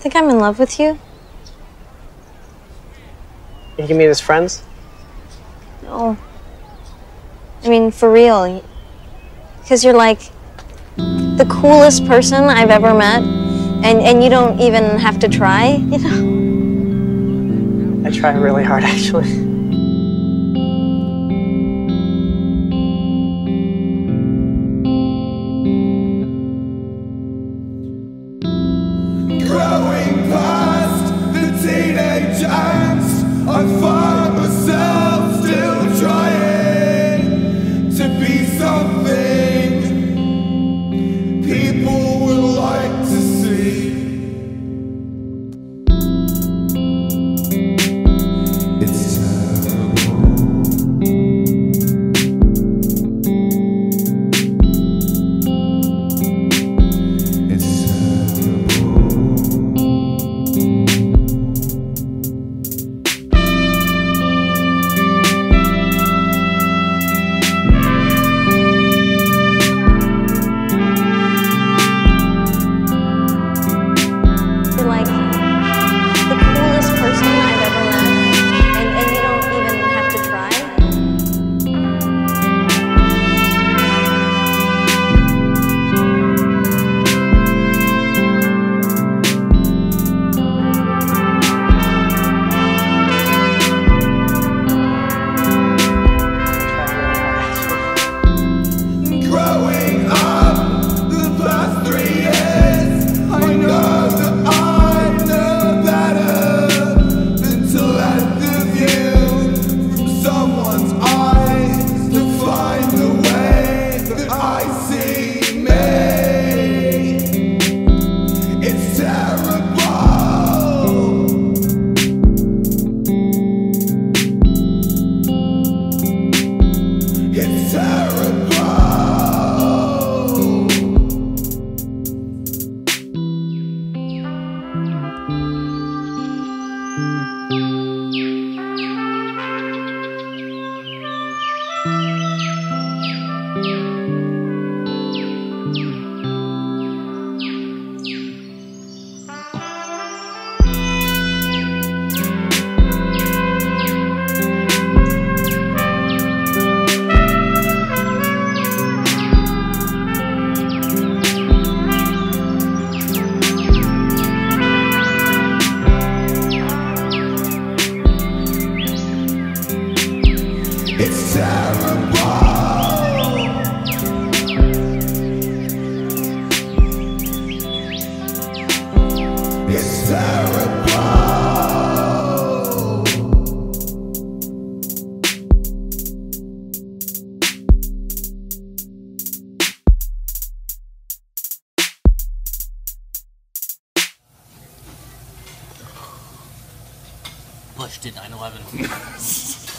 think I'm in love with you? You can meet as friends? No. I mean, for real. Because you're like the coolest person I've ever met, and, and you don't even have to try, you know? I try really hard, actually. It's terrible. It's terrible. Bush did 9 11.